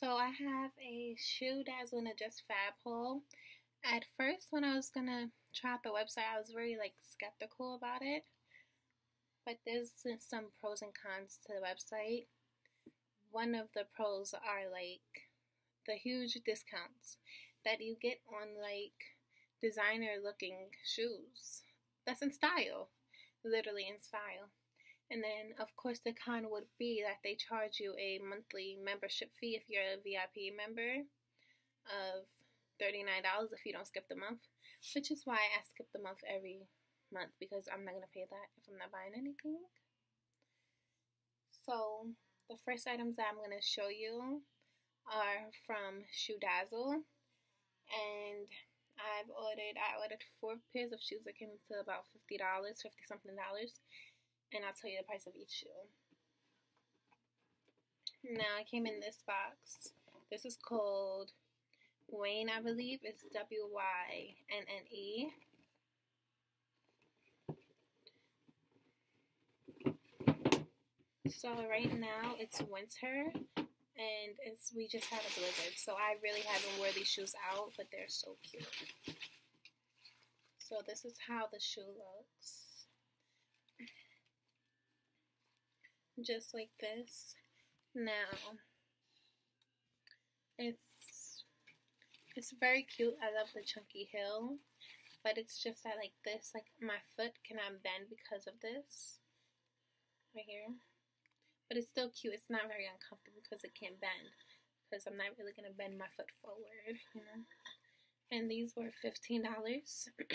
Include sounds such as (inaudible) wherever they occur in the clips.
So I have a Shoe Dazzle and a Just Fab haul. At first, when I was gonna try out the website, I was very like skeptical about it. But there's some pros and cons to the website. One of the pros are like the huge discounts that you get on like designer looking shoes. That's in style, literally in style. And then, of course, the con would be that they charge you a monthly membership fee if you're a VIP member of $39 if you don't skip the month, which is why I skip the month every month because I'm not going to pay that if I'm not buying anything. So, the first items that I'm going to show you are from Shoe Dazzle, and I've ordered I ordered four pairs of shoes that came to about fifty dollars, fifty something dollars, and I'll tell you the price of each shoe. Now, I came in this box. This is called Wayne, I believe. It's W Y N N E. So right now it's winter and it's we just had a blizzard. So I really haven't wore these shoes out, but they're so cute. So this is how the shoe looks. Just like this. Now, it's it's very cute. I love the chunky heel, but it's just that like this, like my foot cannot bend because of this right here. But it's still cute. It's not very uncomfortable because it can't bend. Because I'm not really gonna bend my foot forward, you know. And these were fifteen dollars. (clears throat)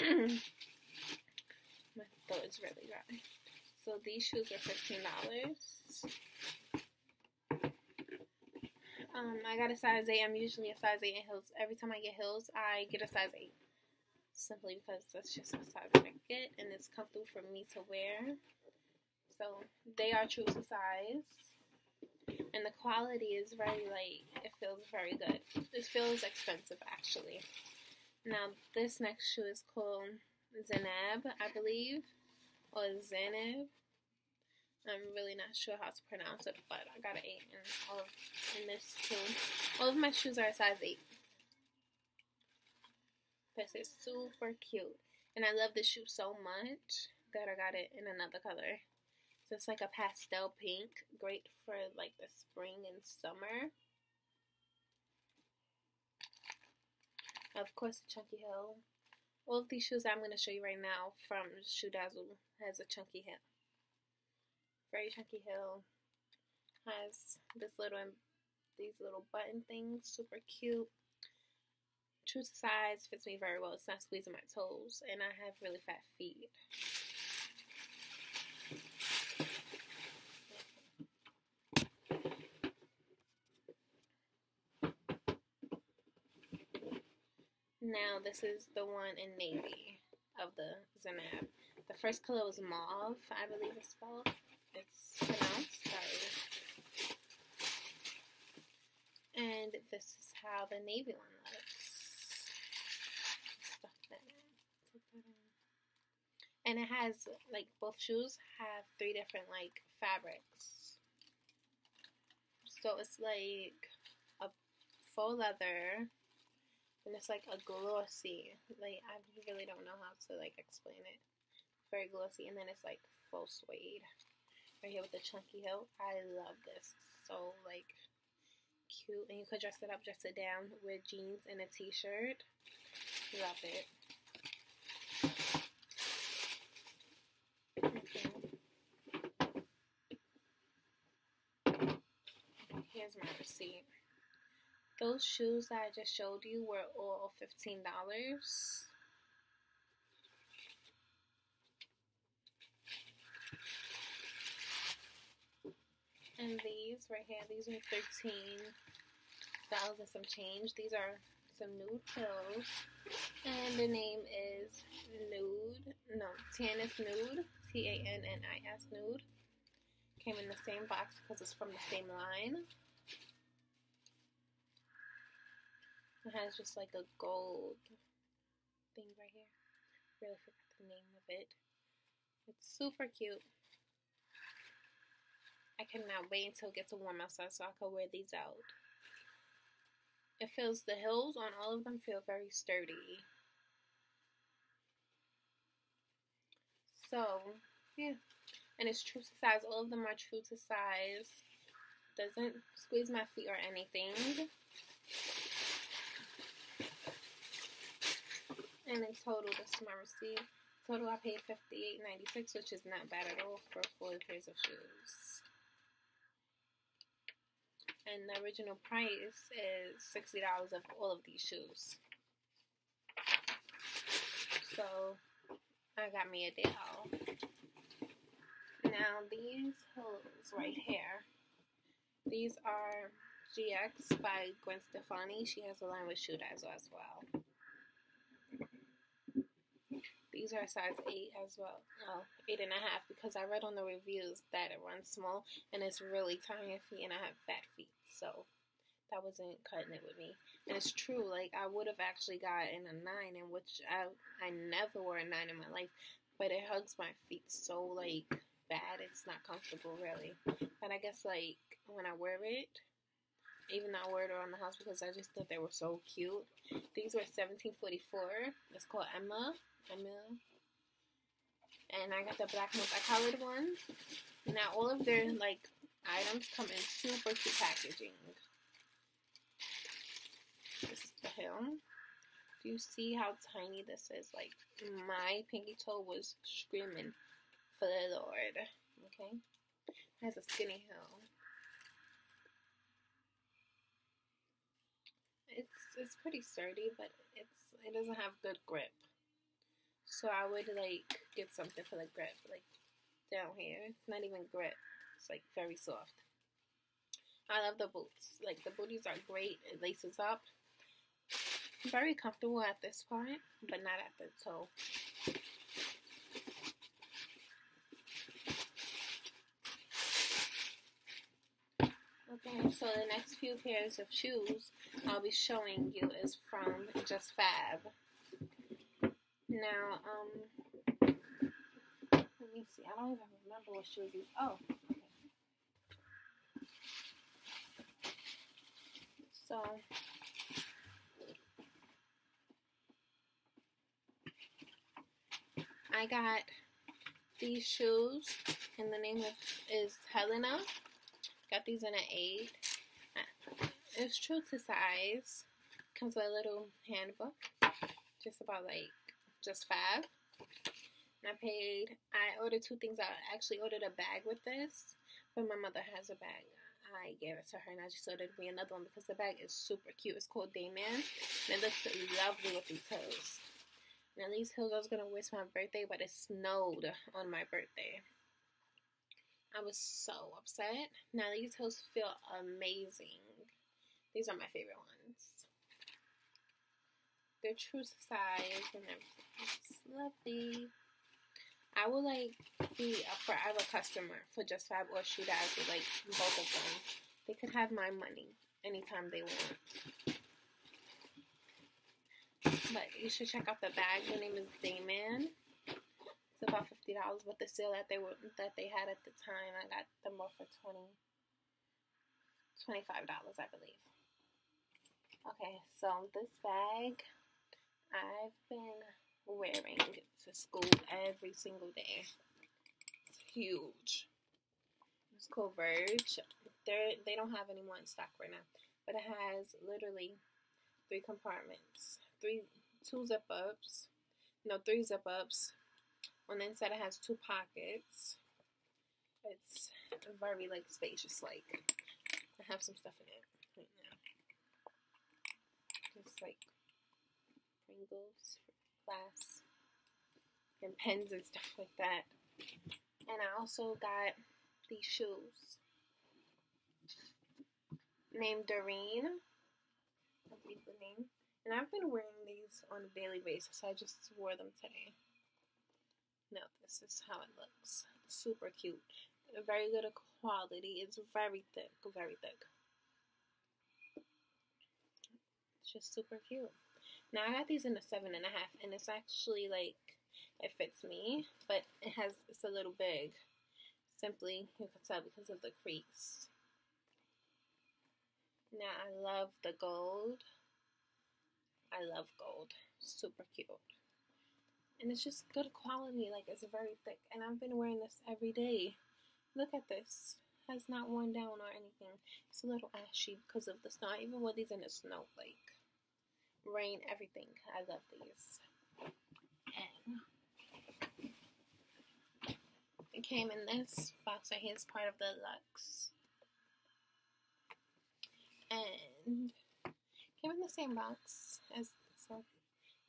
my throat is really dry. So these shoes are fifteen dollars. Um, I got a size eight. I'm usually a size eight in heels. Every time I get heels, I get a size eight, simply because that's just the size I get, and it's comfortable for me to wear. So they are true to size, and the quality is very like, It feels very good. It feels expensive actually. Now this next shoe is called Zenab, I believe or Zanab. I'm really not sure how to pronounce it, but I got an 8 in, all of, in this too. All of my shoes are a size 8. This is super cute. And I love this shoe so much that I got it in another color. So it's like a pastel pink. Great for like the spring and summer. Of course, the chunky heel. All of these shoes I'm going to show you right now from Shoe Dazzle has a chunky heel. Very chunky heel. Has this little, these little button things, super cute. True to size, fits me very well. It's not squeezing my toes, and I have really fat feet. Now this is the one in navy of the Zenab. The first color was mauve, I believe it's spelled. And this is how the navy one looks. Stuff that in. And it has, like, both shoes have three different, like, fabrics. So it's like a faux leather and it's like a glossy. Like I really don't know how to like explain it. Very glossy, and then it's like faux suede right here with the chunky heel. I love this. So like cute, and you could dress it up, dress it down with jeans and a t-shirt. Love it. Okay. Here's my receipt. Those shoes that I just showed you were all $15. And these right here, these are $13 and some change. These are some nude pills. And the name is Nude. No, Tannis Nude. T-A-N-N-I-S Nude. Came in the same box because it's from the same line. It has just like a gold thing right here. Really forgot the name of it. It's super cute. I cannot wait until it gets warm outside so I can wear these out. it feels the heels on all of them feel very sturdy. So, yeah. And it's true to size. All of them are true to size. Doesn't squeeze my feet or anything. And in total, this is my receipt. Total, I paid fifty-eight ninety-six, which is not bad at all for four pairs of shoes. And the original price is $60 of all of these shoes. So, I got me a deal. Now these heels right here, these are GX by Gwen Stefani. She has a line with shoe as well. These are size 8 as well. No, 8 and a half because I read on the reviews that it runs small and it's really tiny feet and I have fat feet. So that wasn't cutting it with me. And it's true, like I would have actually gotten a nine, in which I I never wore a nine in my life, but it hugs my feet so like bad, it's not comfortable really. But I guess like when I wear it, even though I wear it around the house because I just thought they were so cute. These were 1744. It's called Emma. Emma. And I got the black multicolored one. Now all of their like items come in super cute packaging. This is the hem. Do you see how tiny this is? Like, my pinky toe was screaming for the Lord. Okay? It has a skinny heel. It's it's pretty sturdy, but it's it doesn't have good grip. So I would like get something for the grip, like down here. It's not even grip. It's like very soft. I love the boots. Like the booties are great. It laces up. Very comfortable at this part, but not at the toe. Okay, so the next few pairs of shoes I'll be showing you is from Just Fab. Now, um, let me see. I don't even remember what shoes these. Oh, So I got these shoes and the name of is Helena. Got these in an 8. It's true to size. Comes with a little handbook. Just about like just five. And I paid I ordered two things. I actually ordered a bag with this, but my mother has a bag. I gave it to her and I just ordered me another one because the bag is super cute. It's called Dayman and it looks lovely with these heels. Now these heels I was going to wear for my birthday but it snowed on my birthday. I was so upset. Now these heels feel amazing. These are my favorite ones. They're true size and everything. It's lovely. I would like be a forever customer for Just Fab or Shoe Dazzle, like both of them. They could have my money anytime they want. But you should check out the bag. The name is Dayman. It's about fifty dollars, but the sale that they were that they had at the time, I got them both for twenty twenty-five dollars, I believe. Okay, so this bag, I've been wearing to school every single day. It's huge. It's called Verge. They they don't have any more in stock right now, but it has literally three compartments, three two zip ups, no three zip ups. On the inside, it has two pockets. It's very like spacious. Like I have some stuff in it right now. Just like Pringles and pens and stuff like that. And I also got these shoes named Doreen. I believe the name. And I've been wearing these on a daily basis. I just wore them today. Now this is how it looks. Super cute. Very good quality. It's very thick. Very thick. It's just super cute. Now I got these in a seven and a half, and it's actually like it fits me, but it has it's a little big. Simply, you can tell because of the crease. Now I love the gold. I love gold. Super cute. And it's just good quality. Like it's very thick. And I've been wearing this every day. Look at this. Has not worn down or anything. It's a little ashy because of the snow. even wore these in the snow. Like rain, everything. I love these. And it came in this box right here. It's part of the Lux. And came in the same box as so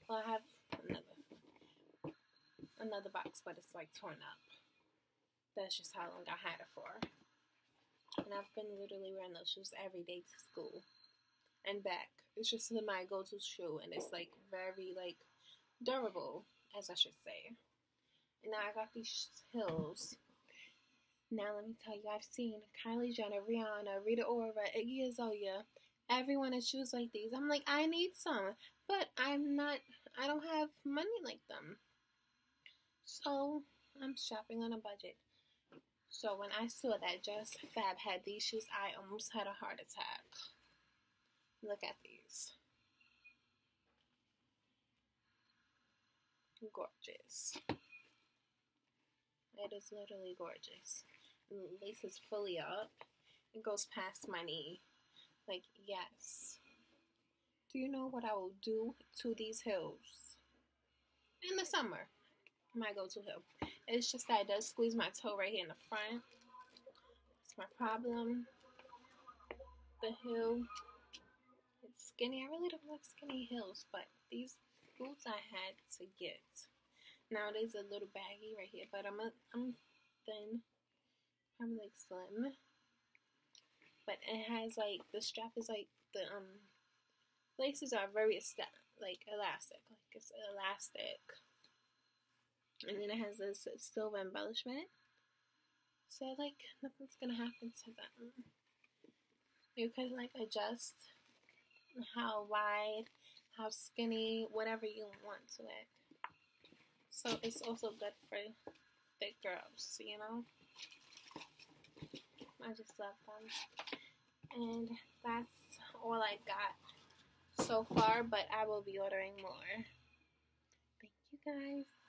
well I have another another box but it's like torn up. That's just how long I had it for. And I've been literally wearing those shoes every day to school and back. It's just my go-to shoe and it's like very like durable as I should say. And now I got these heels now let me tell you, I've seen Kylie Jenner, Rihanna, Rita Ora, Iggy Azalea, everyone has shoes like these. I'm like, I need some, but I'm not, I don't have money like them. So I'm shopping on a budget. So when I saw that Just Fab had these shoes, I almost had a heart attack. Look at these. Gorgeous. It is literally gorgeous the lace is fully up. It goes past my knee. Like, yes. Do you know what I will do to these heels? In the summer, my go-to heel. It's just that it does squeeze my toe right here in the front. It's my problem. The it's skinny. I really don't like skinny heels, but these boots I had to get. Now Nowadays a little baggy right here, but I'm a, I'm thin. I'm like slim. But it has like the strap is like the um laces are very like elastic, like it's elastic. And then it has this silver embellishment. So like nothing's gonna happen to them. You can like adjust how wide, how skinny, whatever you want to it. So it's also good for thick girls, you know? I just love them. And that's all I got so far, but I will be ordering more. Thank you guys.